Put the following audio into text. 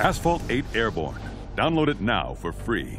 Asphalt 8 Airborne. Download it now for free.